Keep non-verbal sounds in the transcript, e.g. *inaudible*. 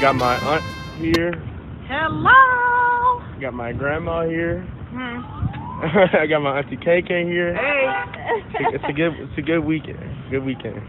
got my aunt here. Hello. Got my grandma here. Hmm. *laughs* I got my auntie Kay Kay here. Hey. It's a good, it's a good weekend. Good weekend.